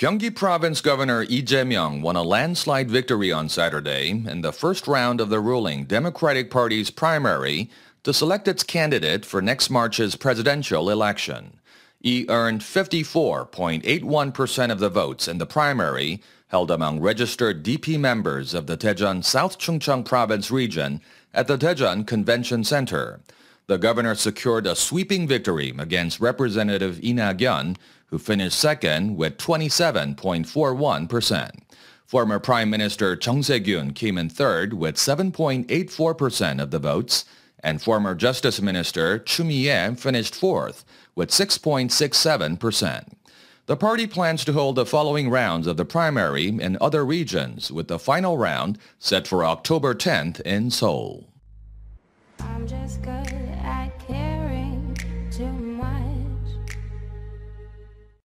Gyeonggi Province Governor Lee Jae-myung won a landslide victory on Saturday in the first round of the ruling Democratic Party's primary to select its candidate for next March's presidential election. He earned 54.81% of the votes in the primary held among registered DP members of the Daejeon South Chungcheong Province region at the Daejeon Convention Center. The governor secured a sweeping victory against Representative Lee Nak-yon, who finished second with 27.41%. Former Prime Minister Chung Sye-kyun came in third with 7.84% of the votes, and former Justice Minister Choo Mi-ae finished fourth with 6.67%. The party plans to hold the following rounds of the primary in other regions, with the final round set for October 10th in Seoul turn white.